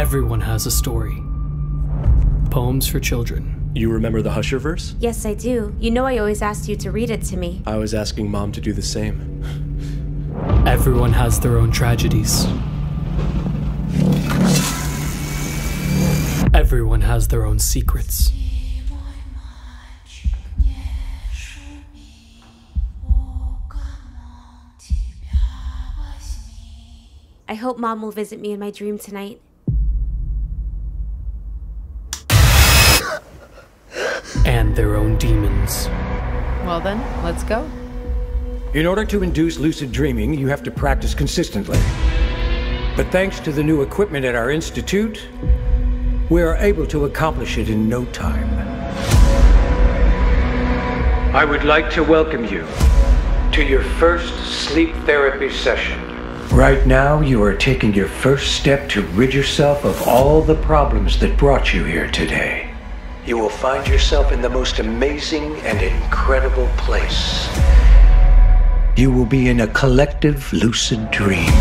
Everyone has a story. Poems for children. You remember the Husher verse? Yes, I do. You know I always asked you to read it to me. I was asking mom to do the same. Everyone has their own tragedies. Everyone has their own secrets. I hope Mom will visit me in my dream tonight. Their own demons. Well then, let's go. In order to induce lucid dreaming, you have to practice consistently. But thanks to the new equipment at our institute, we are able to accomplish it in no time. I would like to welcome you to your first sleep therapy session. Right now, you are taking your first step to rid yourself of all the problems that brought you here today. You will find yourself in the most amazing and incredible place. You will be in a collective lucid dream.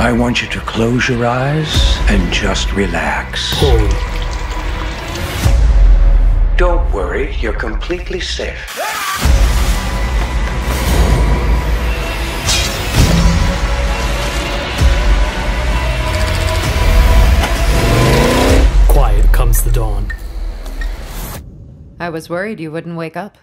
I want you to close your eyes and just relax. Don't worry, you're completely safe. The dawn. I was worried you wouldn't wake up.